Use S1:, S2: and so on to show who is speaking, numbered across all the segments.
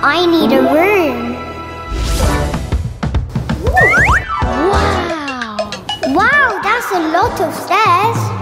S1: I need a room. Wow! Wow, that's a lot of stairs.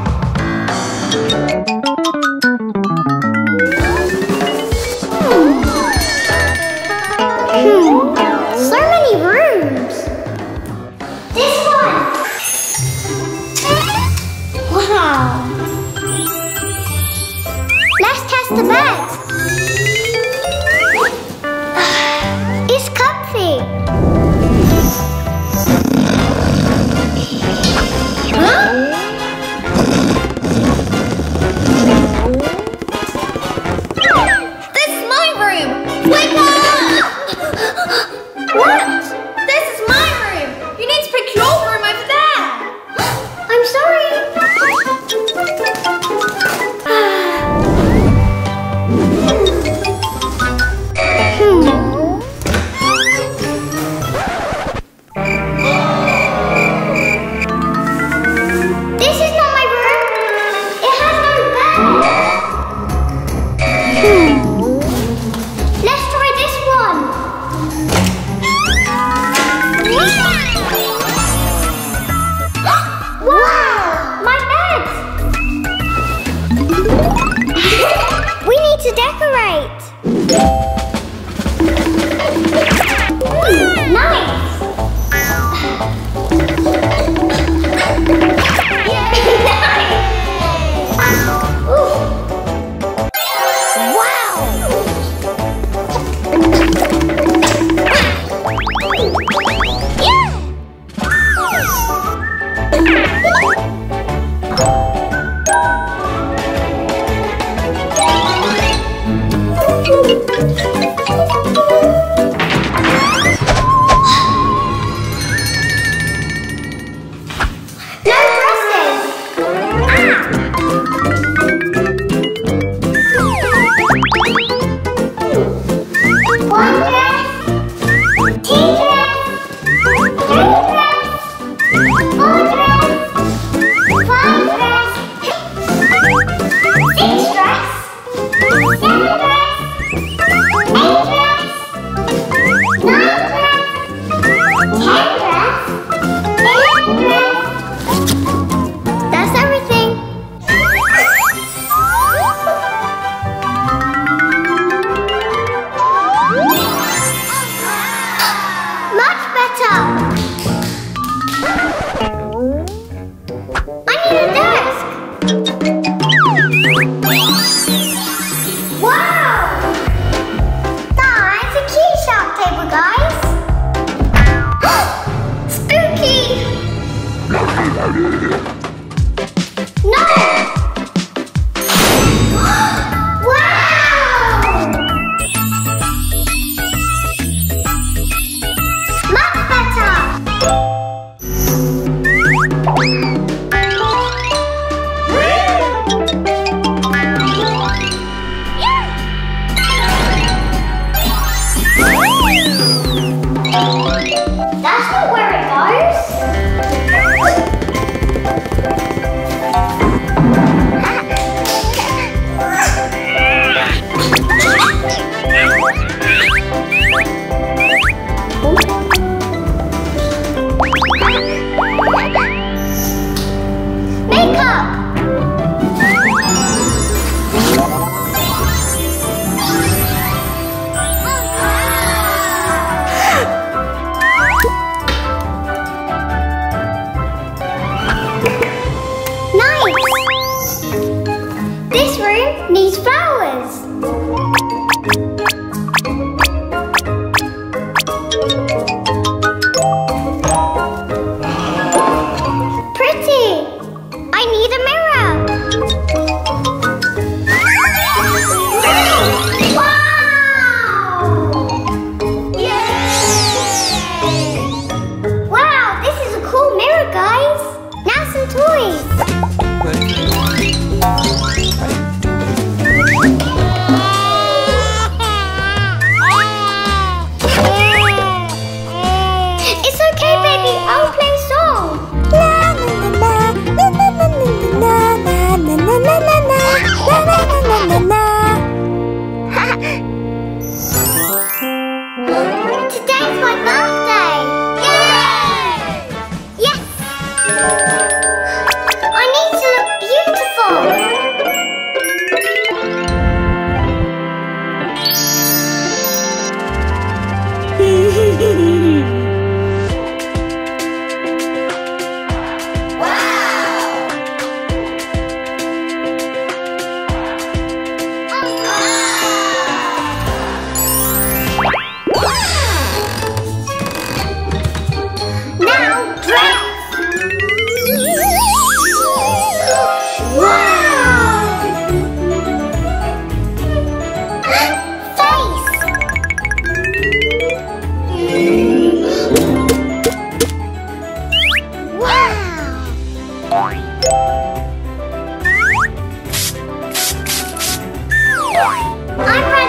S1: I'm
S2: ready.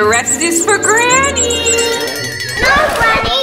S2: The rest is for Granny.
S1: No, Granny,